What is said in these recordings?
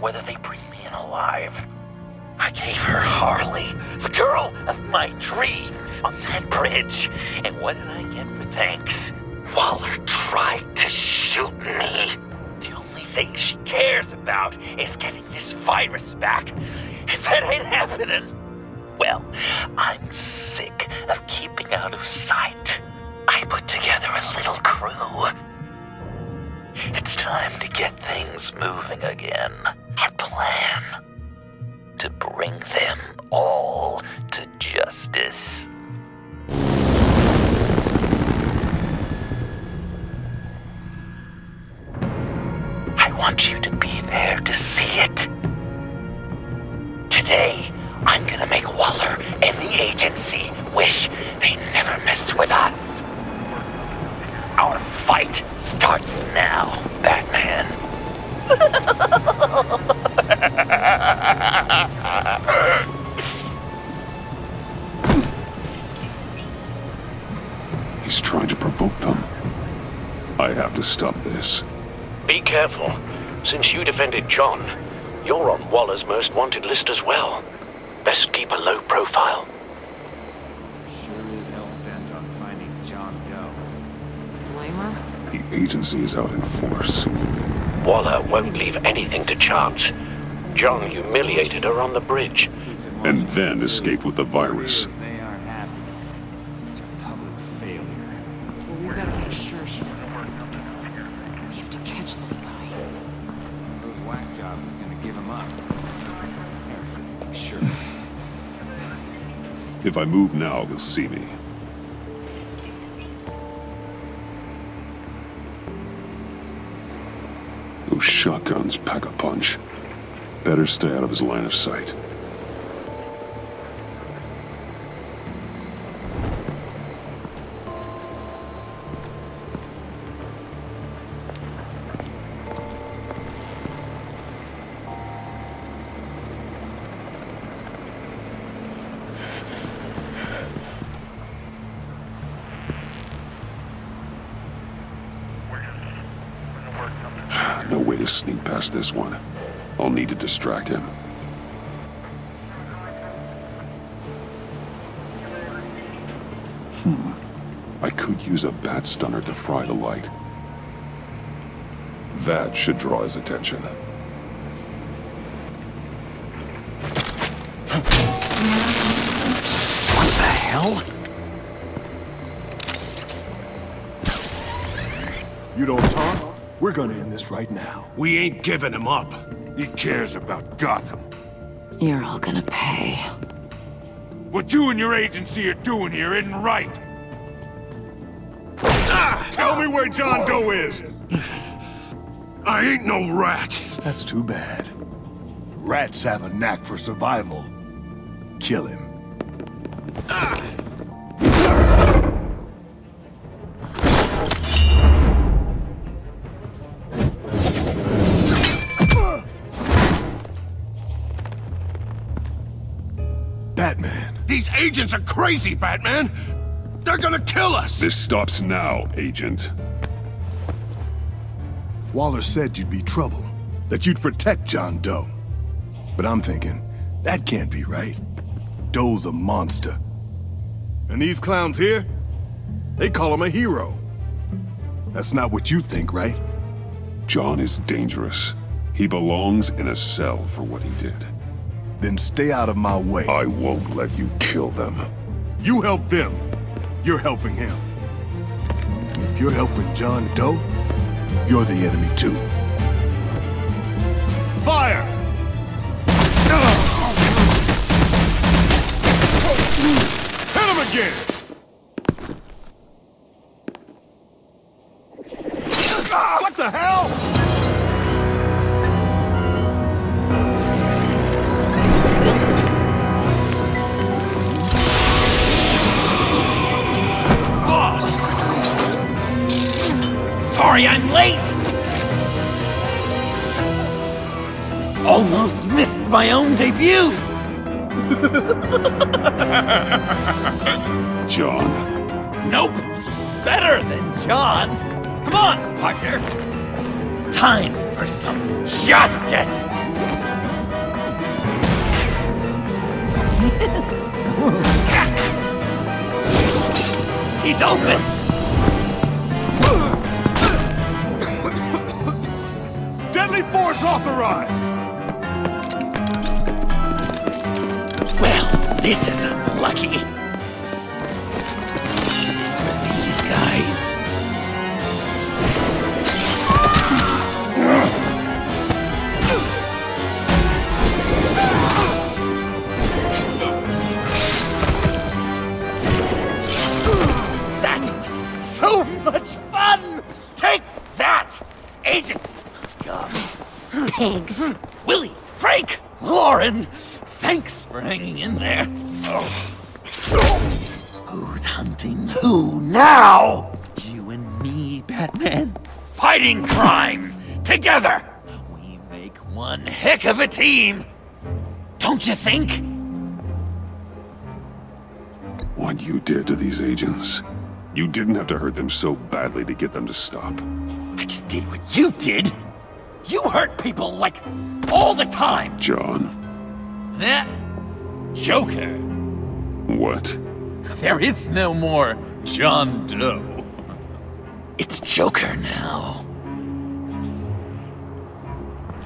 whether they bring me in alive. I gave her Harley, the girl of my dreams, on that bridge. And what did I get for thanks? Waller tried to shoot me. The only thing she cares about is getting this virus back. If that ain't happening, well, I'm sick of keeping out of sight. I put together a little crew. It's time to get things moving again. Plan to bring them all to justice. I want you to be there to see it. Today, I'm gonna make Waller and the agency wish they never messed with us. Our fight starts now, Batman. He's trying to provoke them. I have to stop this. Be careful. Since you defended John, you're on Waller's most wanted list as well. Best keep a low profile. Sure is hell bent on finding John Doe. Blame her? The agency is out in force. Waller won't leave anything to chance. John humiliated her on the bridge. And then escape with the virus. They aren't happy. Such a public failure. Well, we better make sure she doesn't We have to catch this guy. Those whack jobs is gonna give him up. Sure. If I move now, they'll see me. Those shotguns pack a punch. Better stay out of his line of sight. No way to sneak past this one. I'll need to distract him. Hmm. I could use a bat stunner to fry the light. That should draw his attention. What the hell? You don't talk? We're gonna end this right now. We ain't giving him up. He cares about Gotham. You're all gonna pay. What you and your agency are doing here isn't right. Ah! Tell me where John Doe is! I ain't no rat. That's too bad. Rats have a knack for survival. Kill him. Batman. These agents are crazy, Batman. They're gonna kill us. This stops now, Agent. Waller said you'd be trouble, that you'd protect John Doe. But I'm thinking, that can't be right. Doe's a monster. And these clowns here, they call him a hero. That's not what you think, right? John is dangerous. He belongs in a cell for what he did. Then stay out of my way. I won't let you kill them. You help them, you're helping him. If you're helping John Doe, you're the enemy too. Fire! Hit him again! My own debut! John. Nope! Better than John! Come on, partner! Time for some justice! He's open! Deadly force authorized! This is unlucky. For these guys. That was so much fun! Take that, agency scum! Pigs. Hmm. Willie, Frank, Lauren, thanks for hanging in there. Who's hunting who now? You and me, Batman. Fighting crime together. We make one heck of a team. Don't you think? What you did to these agents. You didn't have to hurt them so badly to get them to stop. I just did what you did. You hurt people like all the time. John. Eh? Joker. What? There is no more John Doe. It's Joker now.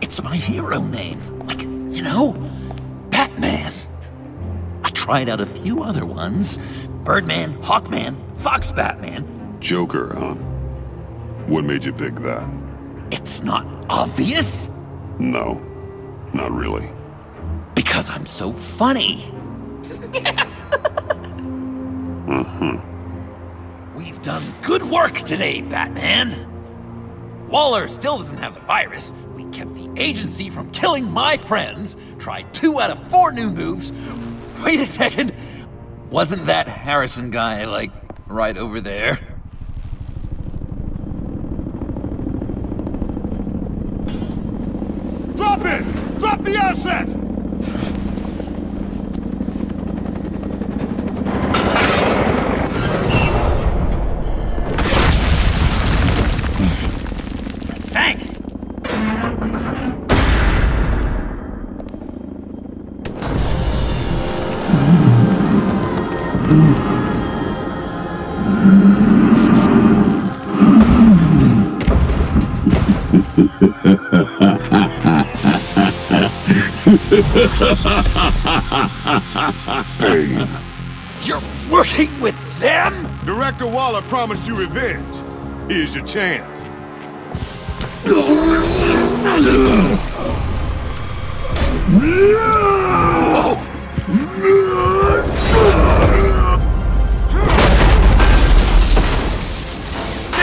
It's my hero name. Like, you know, Batman. I tried out a few other ones Birdman, Hawkman, Fox Batman. Joker, huh? What made you pick that? It's not obvious No, not really. because I'm so funny. Mm-hmm. We've done good work today, Batman. Waller still doesn't have the virus. We kept the agency from killing my friends, tried two out of four new moves. Wait a second. Wasn't that Harrison guy, like, right over there? Drop it! Drop the asset! Bane. You're working with them? Director Waller promised you revenge. Here's your chance. Get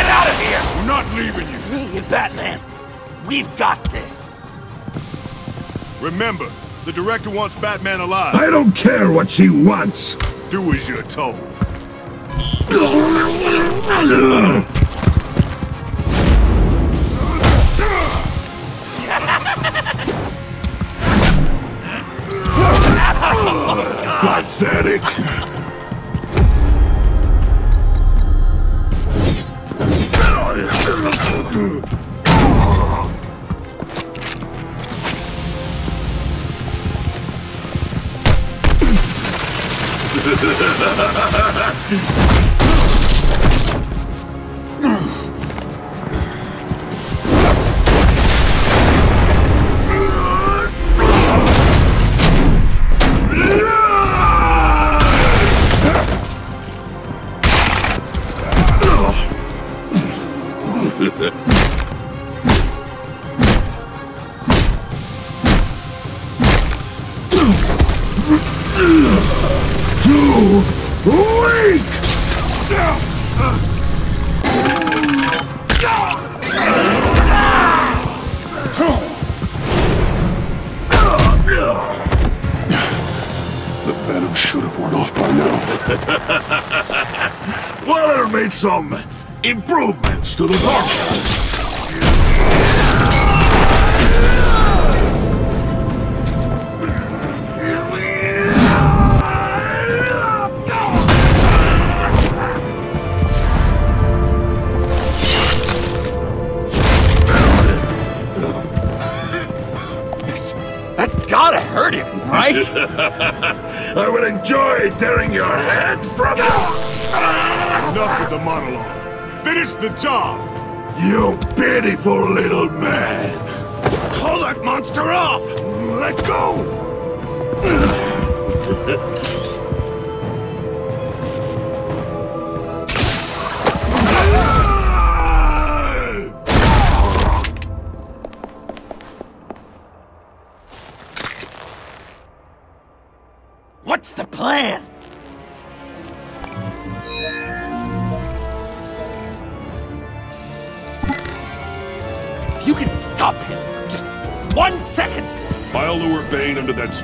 out of here! We're not leaving you. Me and Batman, we've got this. Remember, the director wants Batman alive. I don't care what she wants. Do as you're told. should have worn off by now. Waller made some improvements to the Dorcas. That's gotta hurt him, right? I will enjoy tearing your head from Enough with the monologue. Finish the job! You pitiful little man! Call that monster off! Let go!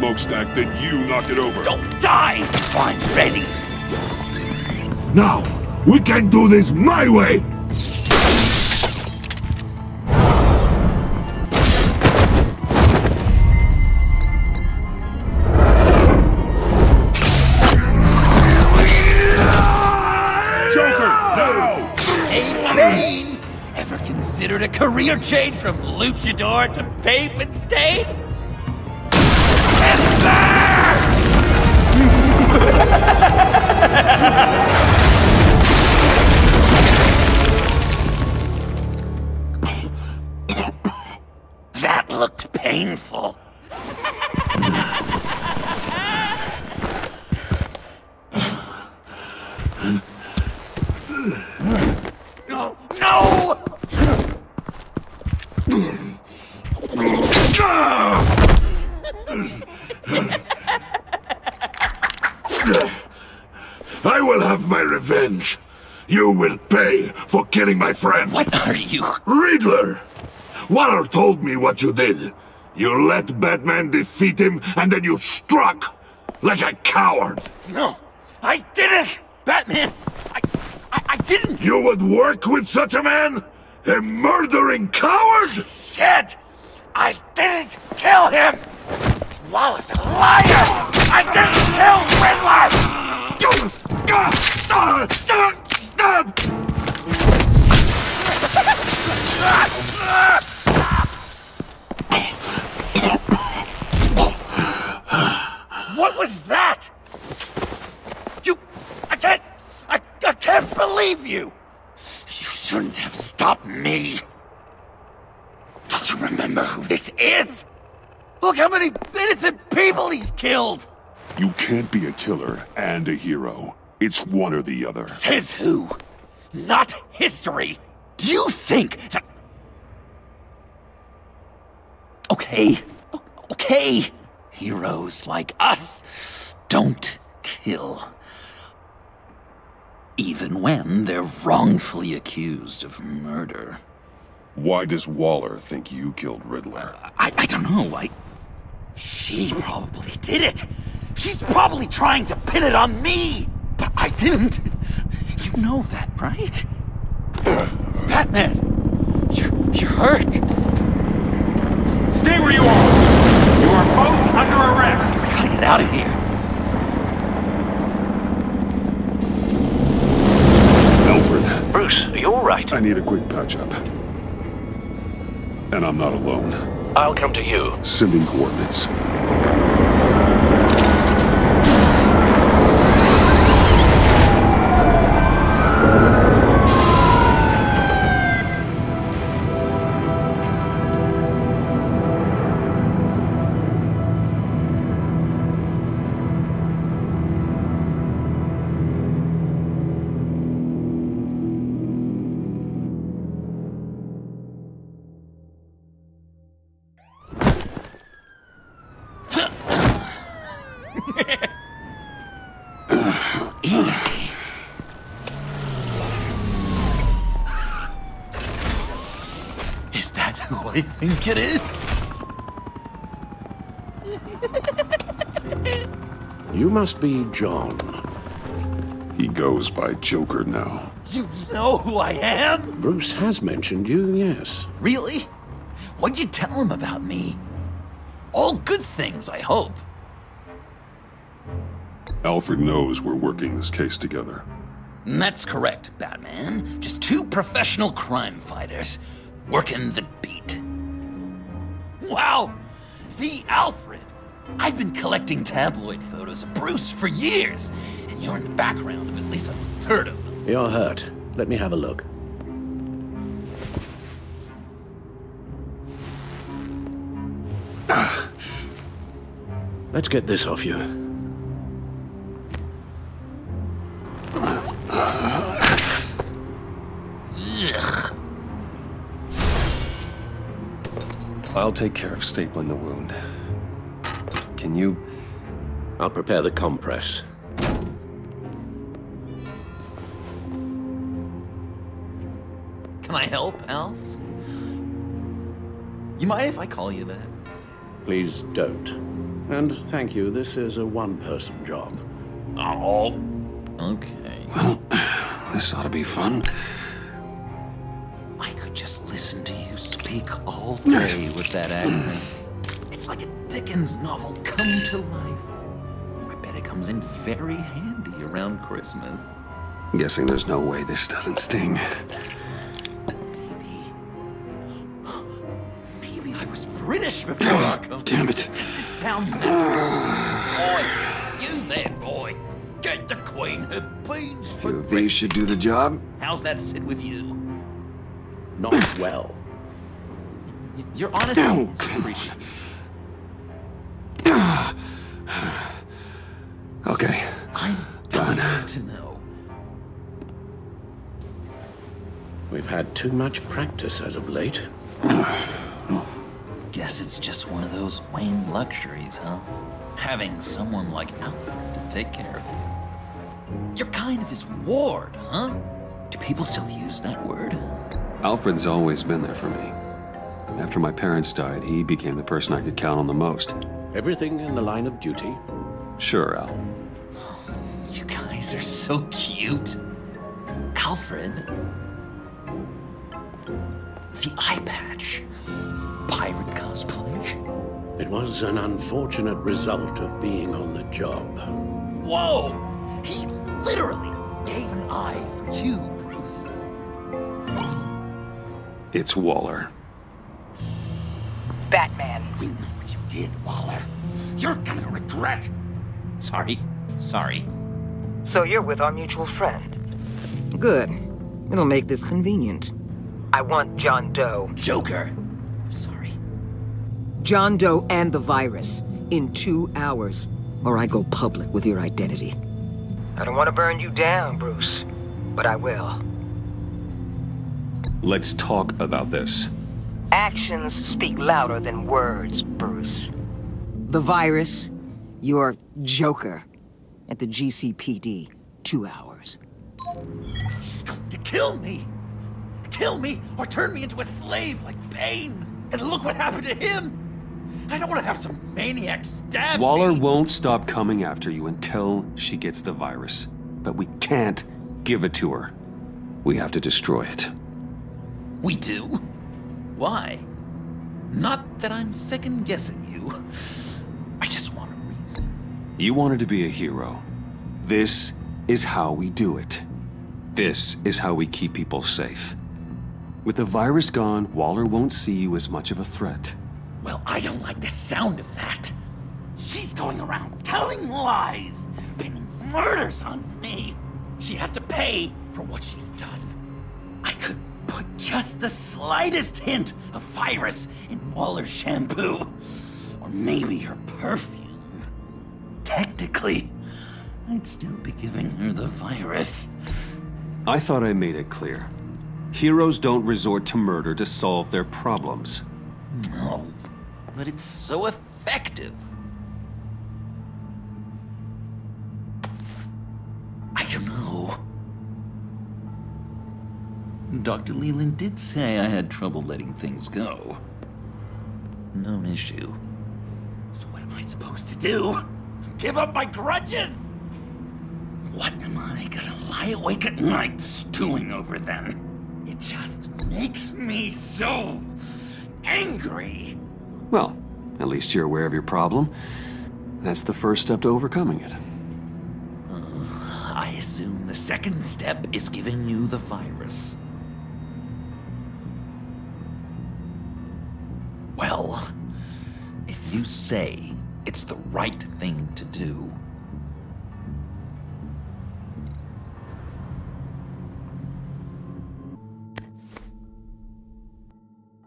smokestack, then you knock it over. don't die! I'm ready. Now, we can do this my way! Joker, no! Hey, Bane! Ever considered a career change from luchador to pavement stain? That looked painful. No! No! I will have my revenge. You will pay for killing my friend. What are you? Riddler! Waller told me what you did. You let Batman defeat him, and then you struck like a coward. No, I didn't! Batman! I, I, I didn't! You would work with such a man? A murdering coward? Said I didn't kill him! Waller's a liar! I didn't kill Riddler! Ah, ah, ah, What was that? You... I can't... I, I can't believe you! You shouldn't have stopped me! Don't you remember who this is? Look how many innocent people he's killed! You can't be a killer and a hero. It's one or the other. Says who? Not history! Do you think that... Okay, okay. Heroes like us don't kill. Even when they're wrongfully accused of murder. Why does Waller think you killed Riddler? I, I don't know. I. She probably did it. She's probably trying to pin it on me. But I didn't. You know that, right? Batman! You're, you're hurt. Stay where you are! You are both under arrest! I gotta get out of here. Alfred, Bruce, are you alright? I need a quick patch up. And I'm not alone. I'll come to you. Sending coordinates. I think it is? You must be John. He goes by Joker now. You know who I am? Bruce has mentioned you, yes. Really? What'd you tell him about me? All good things, I hope. Alfred knows we're working this case together. Mm, that's correct, Batman. Just two professional crime fighters working the beat. Wow! The Alfred! I've been collecting tabloid photos of Bruce for years, and you're in the background of at least a third of them. You're hurt. Let me have a look. Ah. Let's get this off you. I'll take care of stapling the wound. Can you... I'll prepare the compress. Can I help, Alf? You mind if I call you that? Please don't. And thank you, this is a one-person job. Oh. Okay. Well, this ought to be fun. All day with that accent. It's like a Dickens novel come to life. I bet it comes in very handy around Christmas. Guessing there's no way this doesn't sting. Maybe. Maybe I was British before I oh, come. Damn it. Does this sound boy? You there, boy? Get the queen her beans for Two of these should do the job. How's that sit with you? Not well. Y- Your honesty is appreciated. Okay. I'm Done. to know. We've had too much practice as of late. Guess it's just one of those Wayne luxuries, huh? Having someone like Alfred to take care of you. You're kind of his ward, huh? Do people still use that word? Alfred's always been there for me. After my parents died, he became the person I could count on the most. Everything in the line of duty. Sure, Al. You guys are so cute. Alfred. The eye patch. Pirate cosplay. It was an unfortunate result of being on the job. Whoa! He literally gave an eye for you, Bruce. It's Waller. Batman. We know what you did, Waller. You're gonna regret. Sorry. Sorry. So you're with our mutual friend. Good. It'll make this convenient. I want John Doe. Joker. Sorry. John Doe and the virus. In two hours. Or I go public with your identity. I don't want to burn you down, Bruce, but I will. Let's talk about this. Actions speak louder than words, Bruce. The virus, your Joker. At the GCPD. Two hours. She's going to kill me. Kill me or turn me into a slave like Bane. And look what happened to him. I don't want to have some maniac stab Waller me. won't stop coming after you until she gets the virus. But we can't give it to her. We have to destroy it. We do? Why? Not that I'm second guessing you. I just want a reason. You wanted to be a hero. This is how we do it. This is how we keep people safe. With the virus gone, Waller won't see you as much of a threat. Well, I don't like the sound of that. She's going around telling lies, pinning murders on me. She has to pay for what she's done. Put just the slightest hint of virus in Waller's shampoo. Or maybe her perfume. Technically, I'd still be giving her the virus. I thought I made it clear. Heroes don't resort to murder to solve their problems. No, but it's so effective. Dr. Leland did say I had trouble letting things go. Known issue. So what am I supposed to do? Give up my grudges? What am I gonna lie awake at night stewing over them. It just makes me so angry. Well, at least you're aware of your problem. That's the first step to overcoming it. Uh, I assume the second step is giving you the virus. You say it's the right thing to do,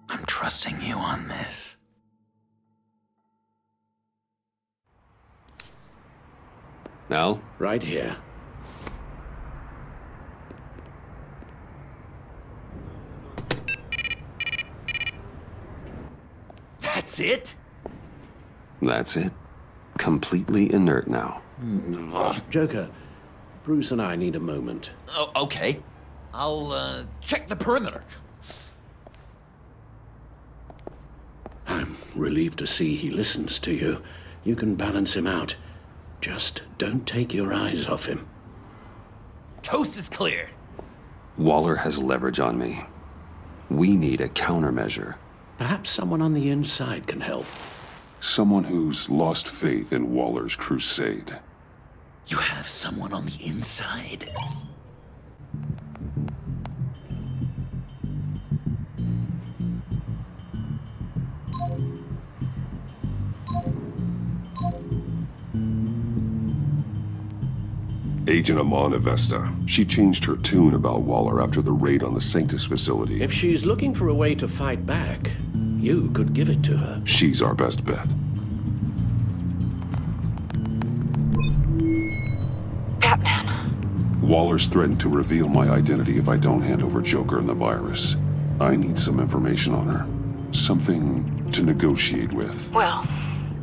I'm trusting you on this. Now? Right here. That's it? That's it. Completely inert now. Joker, Bruce and I need a moment. Oh, okay. I'll uh, check the perimeter. I'm relieved to see he listens to you. You can balance him out. Just don't take your eyes off him. Coast is clear. Waller has leverage on me. We need a countermeasure. Perhaps someone on the inside can help. Someone who's lost faith in Waller's crusade. You have someone on the inside? Agent Iman Avesta. She changed her tune about Waller after the raid on the Sanctus facility. If she's looking for a way to fight back, you could give it to her. She's our best bet. Batman. Waller's threatened to reveal my identity if I don't hand over Joker and the virus. I need some information on her. Something to negotiate with. Well,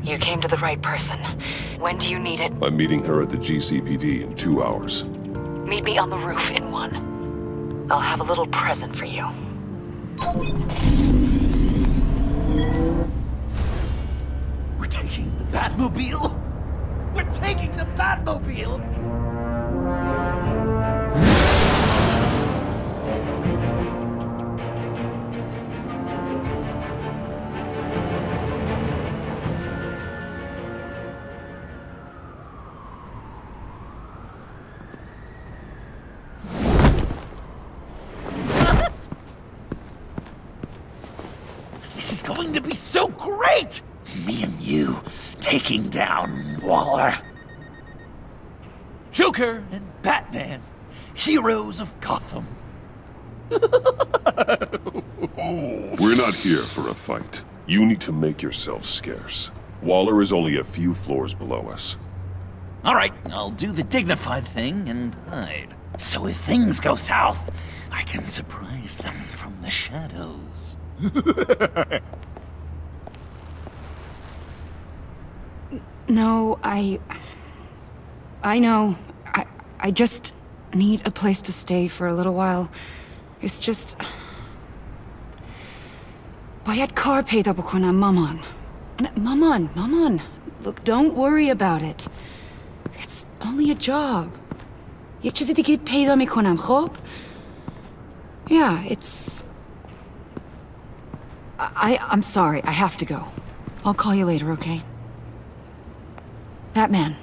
you came to the right person. When do you need it? I'm meeting her at the GCPD in two hours. Meet me on the roof in one. I'll have a little present for you. We're taking the Batmobile? We're taking the Batmobile! Taking down Waller. Joker and Batman, heroes of Gotham. We're not here for a fight. You need to make yourself scarce. Waller is only a few floors below us. All right, I'll do the dignified thing and hide. So if things go south, I can surprise them from the shadows. No, I. I know. I. I just need a place to stay for a little while. It's just. Bayat kar payda bukunam maman. Maman, maman. Look, don't worry about it. It's only a job. یک چیزی دیگه پیدا میکنم خب؟ Yeah, it's... I, I'm sorry, I have to go. I'll call you later, okay? Batman,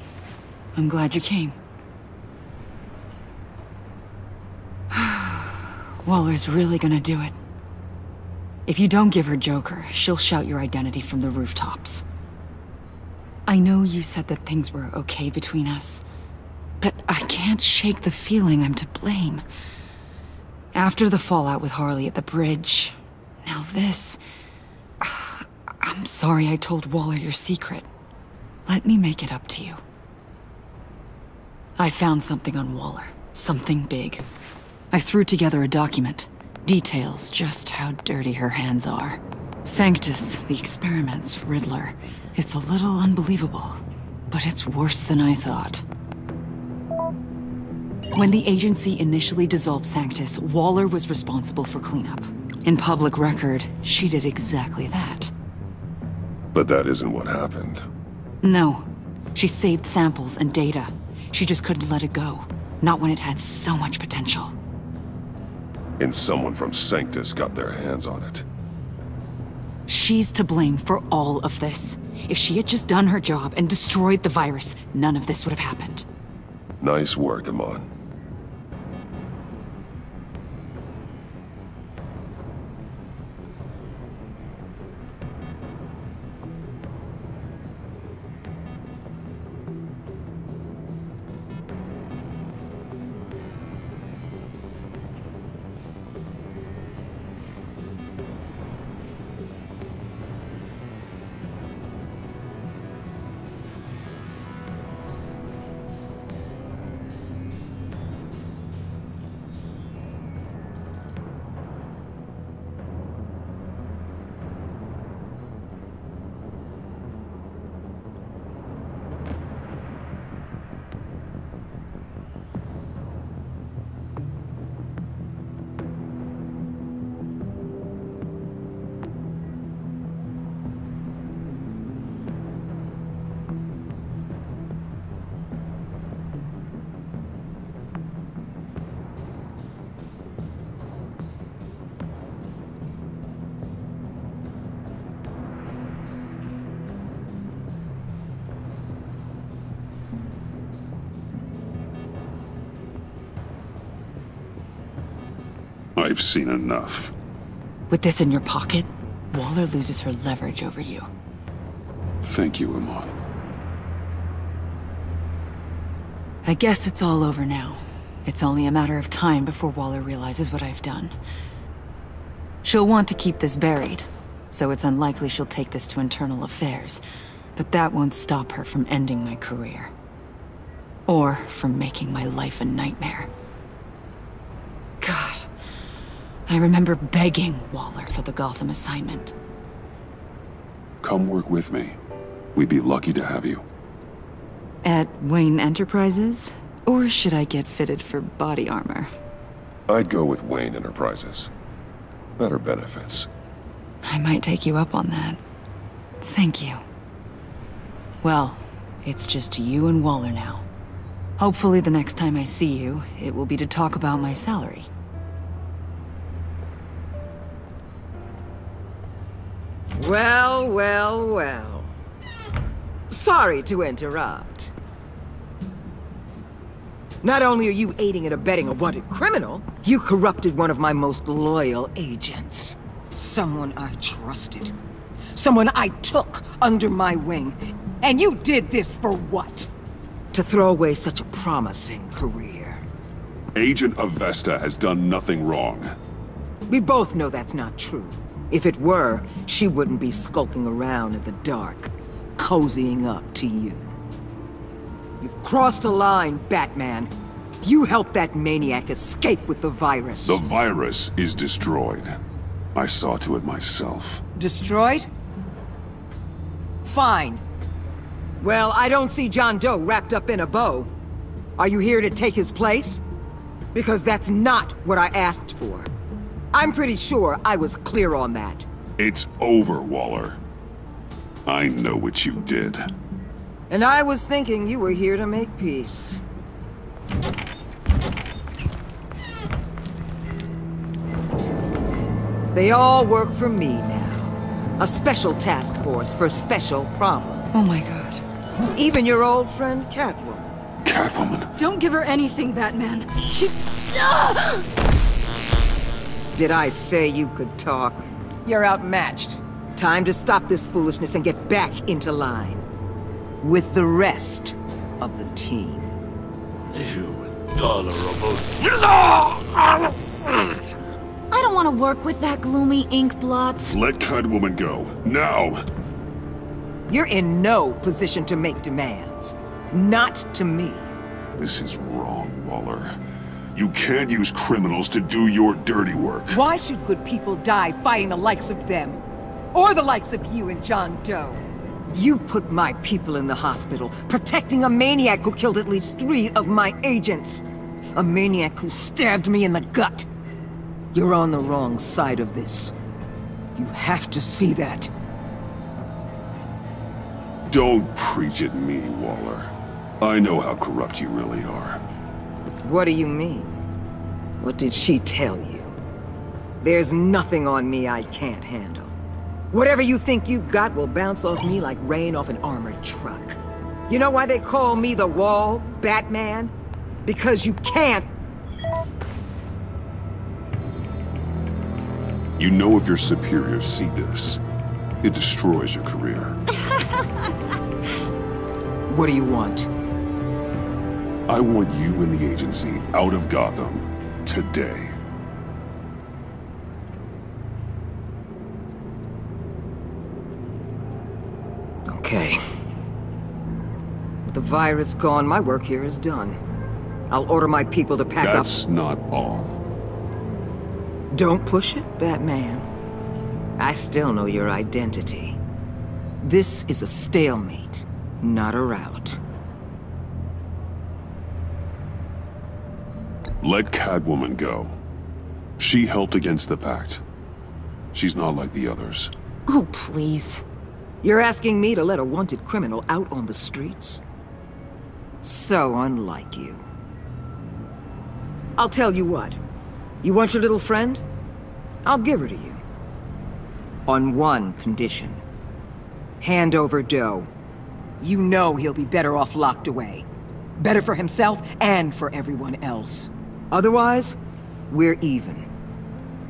I'm glad you came. Waller's really gonna do it. If you don't give her Joker, she'll shout your identity from the rooftops. I know you said that things were okay between us, but I can't shake the feeling I'm to blame. After the fallout with Harley at the bridge, now this... I'm sorry I told Waller your secret. Let me make it up to you. I found something on Waller. Something big. I threw together a document. Details just how dirty her hands are. Sanctus, the experiments, Riddler. It's a little unbelievable, but it's worse than I thought. When the agency initially dissolved Sanctus, Waller was responsible for cleanup. In public record, she did exactly that. But that isn't what happened. No. She saved samples and data. She just couldn't let it go. Not when it had so much potential. And someone from Sanctus got their hands on it. She's to blame for all of this. If she had just done her job and destroyed the virus, none of this would have happened. Nice work, Iman. I've seen enough. With this in your pocket, Waller loses her leverage over you. Thank you, Iman. I guess it's all over now. It's only a matter of time before Waller realizes what I've done. She'll want to keep this buried, so it's unlikely she'll take this to internal affairs. But that won't stop her from ending my career. Or from making my life a nightmare. God. I remember begging Waller for the Gotham assignment. Come work with me. We'd be lucky to have you. At Wayne Enterprises? Or should I get fitted for body armor? I'd go with Wayne Enterprises. Better benefits. I might take you up on that. Thank you. Well, it's just you and Waller now. Hopefully the next time I see you, it will be to talk about my salary. Well, well, well. Sorry to interrupt. Not only are you aiding and abetting a wanted criminal, you corrupted one of my most loyal agents. Someone I trusted. Someone I took under my wing. And you did this for what? To throw away such a promising career. Agent Avesta has done nothing wrong. We both know that's not true. If it were, she wouldn't be skulking around in the dark, cozying up to you. You've crossed a line, Batman. You helped that maniac escape with the virus. The virus is destroyed. I saw to it myself. Destroyed? Fine. Well, I don't see John Doe wrapped up in a bow. Are you here to take his place? Because that's not what I asked for. I'm pretty sure I was clear on that. It's over, Waller. I know what you did. And I was thinking you were here to make peace. They all work for me now. A special task force for special problems. Oh my god. Even your old friend Catwoman. Catwoman? Don't give her anything, Batman. She... Ah! Did I say you could talk? You're outmatched. Time to stop this foolishness and get back into line. With the rest of the team. You intolerable... I don't want to work with that gloomy ink blot. Let Catwoman go. Now! You're in no position to make demands. Not to me. This is wrong, Waller. You can't use criminals to do your dirty work. Why should good people die fighting the likes of them? Or the likes of you and John Doe? You put my people in the hospital, protecting a maniac who killed at least three of my agents. A maniac who stabbed me in the gut. You're on the wrong side of this. You have to see that. Don't preach at me, Waller. I know how corrupt you really are. What do you mean? What did she tell you? There's nothing on me I can't handle. Whatever you think you've got will bounce off me like rain off an armored truck. You know why they call me the Wall, Batman? Because you can't You know if your superiors see this, it destroys your career. What do you want? I want you and the agency out of Gotham today. Okay. With the virus gone, my work here is done. I'll order my people to pack That's up- That's not all. Don't push it, Batman. I still know your identity. This is a stalemate, not a rout. Let Catwoman go. She helped against the Pact. She's not like the others. Oh, please. You're asking me to let a wanted criminal out on the streets? So unlike you. I'll tell you what. You want your little friend? I'll give her to you. On one condition. Hand over Doe. You know he'll be better off locked away. Better for himself and for everyone else. Otherwise, we're even.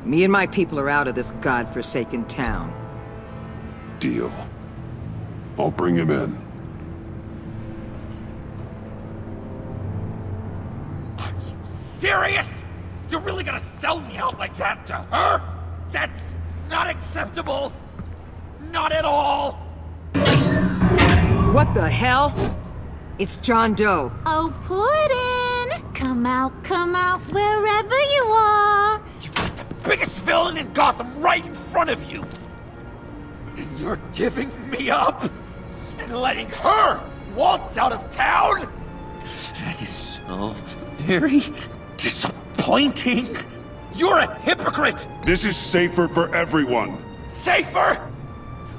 Me and my people are out of this godforsaken town. Deal. I'll bring him in. Are you serious? You're really gonna sell me out like that to her? That's not acceptable. Not at all. What the hell? It's John Doe. Oh, Puddin'! Come out, come out, wherever you are. You've got the biggest villain in Gotham right in front of you. And you're giving me up? And letting her waltz out of town? That is so very disappointing. You're a hypocrite. This is safer for everyone. Safer?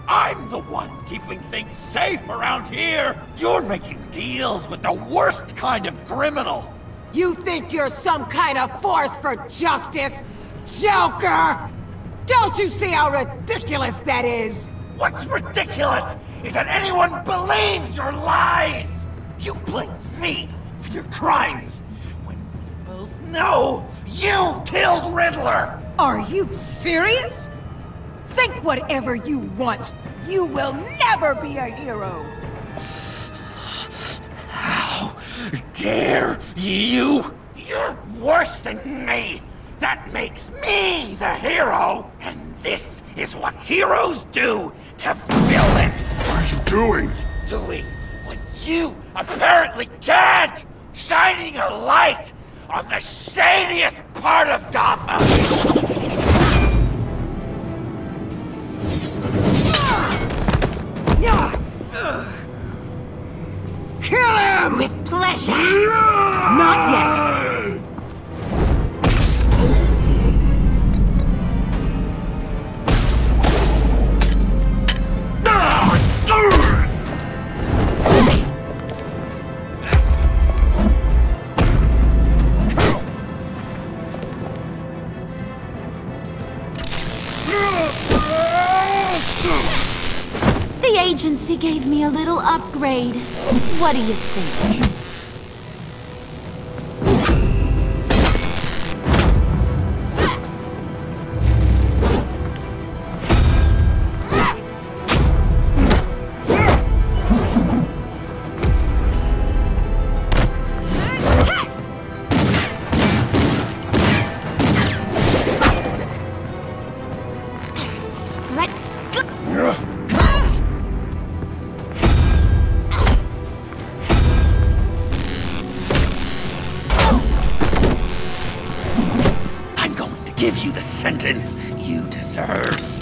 I'm the one keeping things safe around here. You're making deals with the worst kind of criminal. You think you're some kind of force for justice? Joker! Don't you see how ridiculous that is? What's ridiculous is that anyone believes your lies. You blame me for your crimes when we both know you killed Riddler. Are you serious? Think whatever you want. You will never be a hero. How dare you? You're worse than me. That makes me the hero. And this is what heroes do to villains. What are you doing? Doing what you apparently can't. Shining a light on the shadiest part of Gotham. Kill him! With pleasure. Not yet. Agency gave me a little upgrade. What do you think? You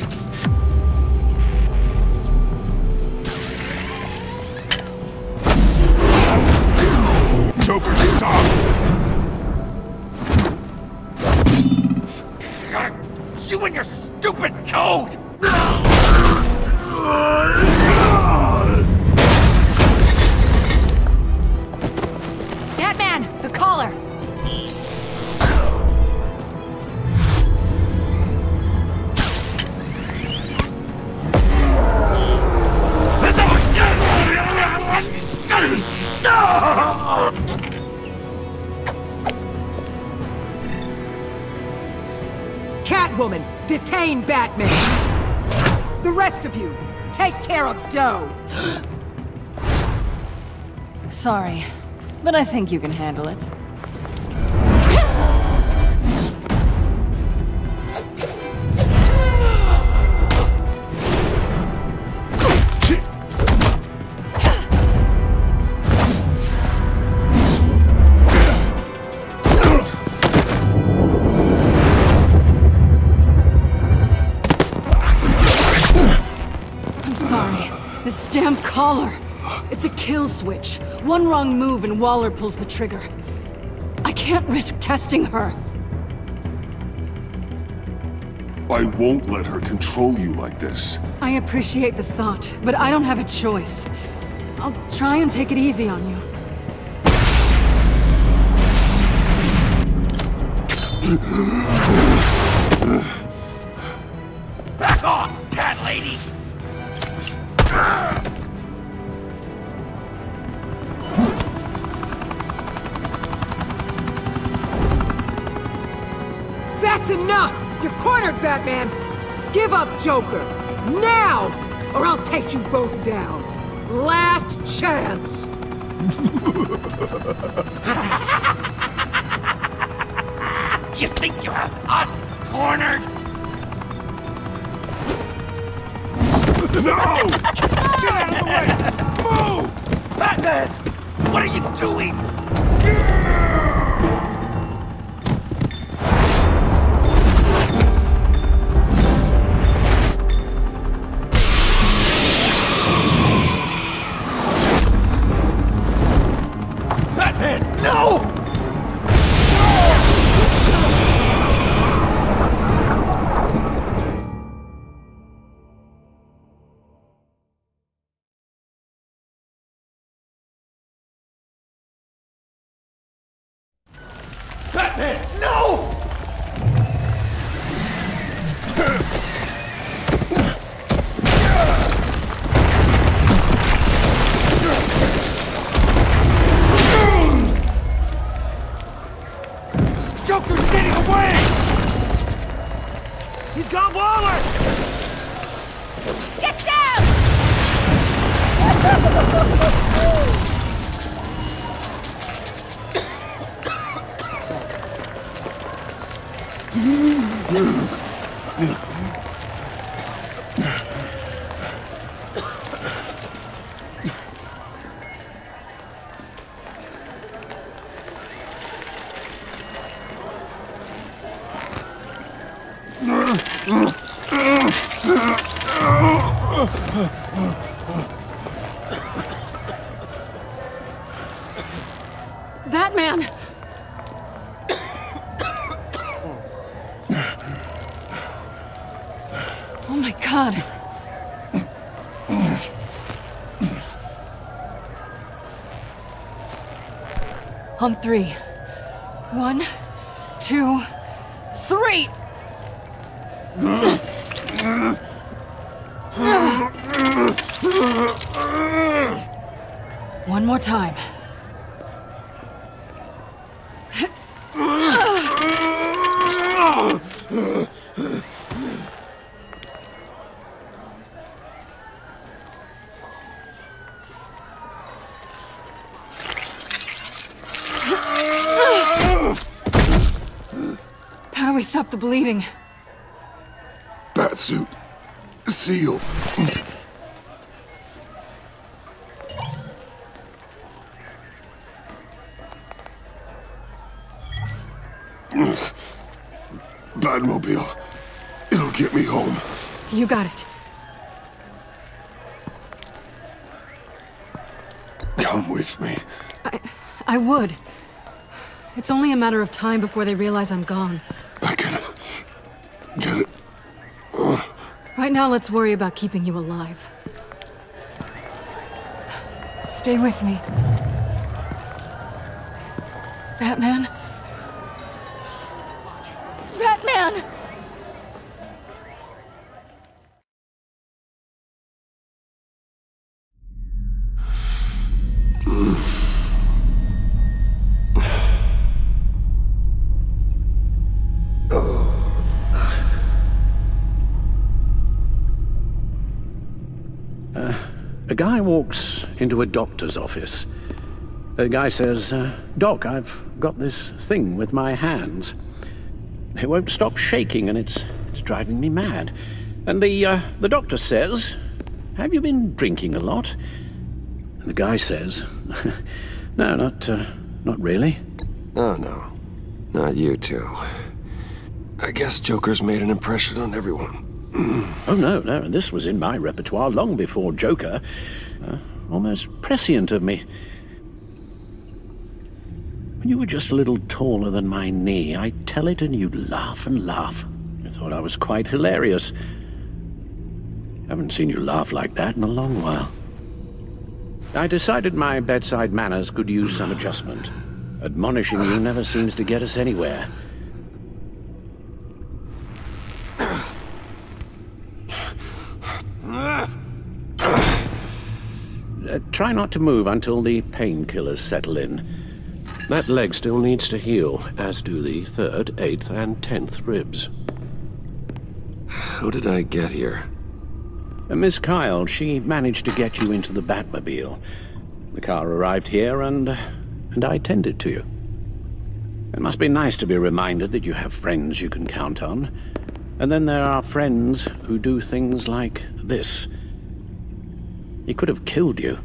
I think you can handle it. Move and Waller pulls the trigger. I can't risk testing her. I won't let her control you like this. I appreciate the thought, but I don't have a choice. I'll try and take it easy on you. Back off, cat lady! Cornered, Batman! Give up, Joker! Now! Or I'll take you both down! Last chance! You think you have us cornered? No! Get out of the way! Move! Batman! What are you doing? Batman, On three. One, two, three! One more time. How do we stop the bleeding? Batsuit. Seal. Batmobile. It'll get me home. You got it. Come with me. I, I would. It's only a matter of time before they realize I'm gone. Get it. Right now, let's worry about keeping you alive. Stay with me. Batman? A guy walks into a doctor's office. The guy says, uh, Doc, I've got this thing with my hands. It won't stop shaking and it's, it's driving me mad. And the, uh, the doctor says, Have you been drinking a lot? And the guy says, No, not, uh, not really. Oh, no. Not you two. I guess Joker's made an impression on everyone. Oh, no, no, this was in my repertoire long before Joker. Uh, almost prescient of me. When you were just a little taller than my knee, I'd tell it and you'd laugh and laugh. I thought I was quite hilarious. Haven't seen you laugh like that in a long while. I decided my bedside manners could use some adjustment. Admonishing you never seems to get us anywhere. Uh, try not to move until the painkillers settle in. That leg still needs to heal, as do the third, eighth, and tenth ribs. How did I get here? Uh, Miss Kyle, she managed to get you into the Batmobile. The car arrived here, and and I tended to you. It must be nice to be reminded that you have friends you can count on. And then there are friends who do things like this. He could have killed you.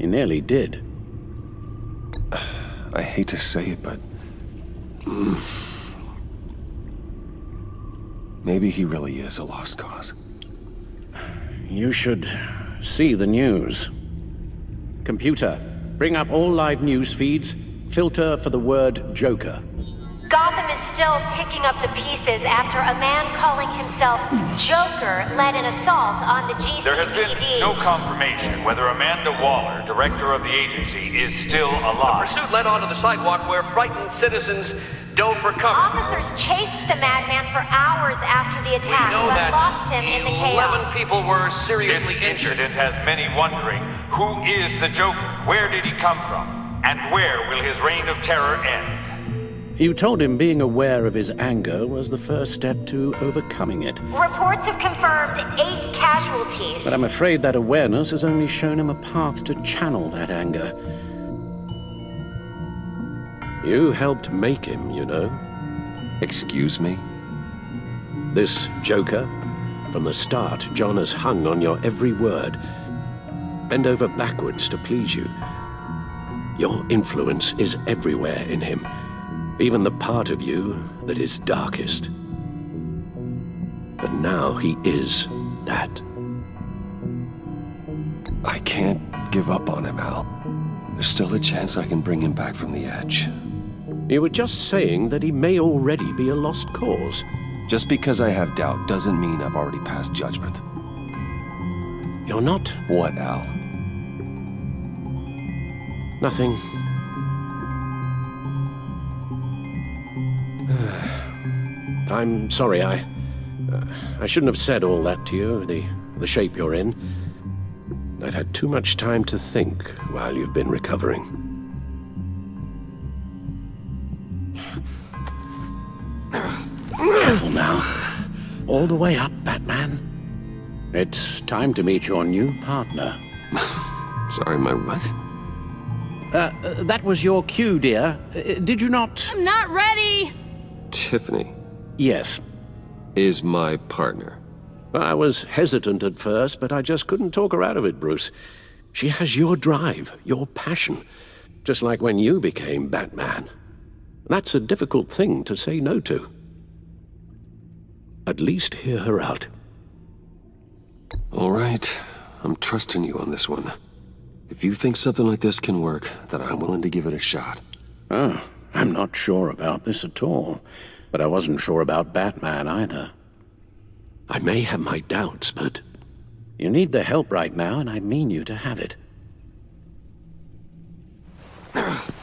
He nearly did. I hate to say it, but. mm, Maybe he really is a lost cause. You should see the news. Computer, bring up all live news feeds. Filter for the word Joker. Gotham is still picking up the pieces after a man calling himself Joker led an assault on the GCPD. There has been no confirmation whether Amanda Waller, director of the agency, is still alive. The pursuit led onto the sidewalk where frightened citizens dove for cover. Officers chased the madman for hours after the attack, we know but that lost him in the chaos. 11 people were seriously this injured. incident has many wondering who is the Joker? Where did he come from? And where will his reign of terror end? You told him being aware of his anger was the first step to overcoming it. Reports have confirmed eight casualties. But I'm afraid that awareness has only shown him a path to channel that anger. You helped make him, you know. Excuse me? This Joker, from the start, John has hung on your every word. Bend over backwards to please you. Your influence is everywhere in him, even the part of you that is darkest. And now he is that. I can't give up on him, Al. There's still a chance I can bring him back from the edge. You were just saying that he may already be a lost cause. Just because I have doubt doesn't mean I've already passed judgment. You're not? What, Al? Nothing. I'm sorry, I... Uh, I shouldn't have said all that to you, the, the shape you're in. I've had too much time to think while you've been recovering. Careful now. All the way up, Batman. It's time to meet your new partner. Sorry, my what? Uh, uh, that was your cue, dear. Uh, did you not? I'm not ready! Tiffany Yes. is my partner. I was hesitant at first, but I just couldn't talk her out of it, Bruce. She has your drive, your passion, just like when you became Batman. That's a difficult thing to say no to. At least hear her out. All right. I'm trusting you on this one. If you think something like this can work, then I'm willing to give it a shot. Oh, I'm not sure about this at all. But I wasn't sure about Batman either. I may have my doubts, but you need the help right now, and I mean you to have it.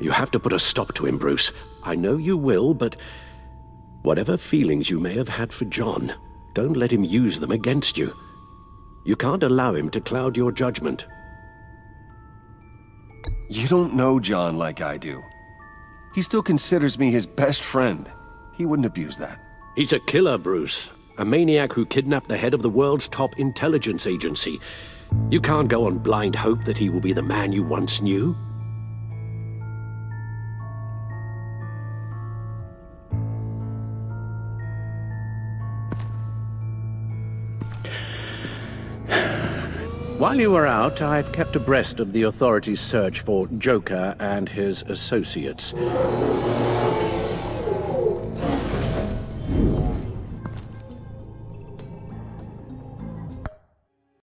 You have to put a stop to him, Bruce. I know you will, but whatever feelings you may have had for John, Don't let him use them against you. You can't allow him to cloud your judgment. You don't know John like I do. He still considers me his best friend. He wouldn't abuse that. He's a killer, Bruce. A maniac who kidnapped the head of the world's top intelligence agency. You can't go on blind hope that he will be the man you once knew. While you were out, I've kept abreast of the authorities' search for Joker and his associates.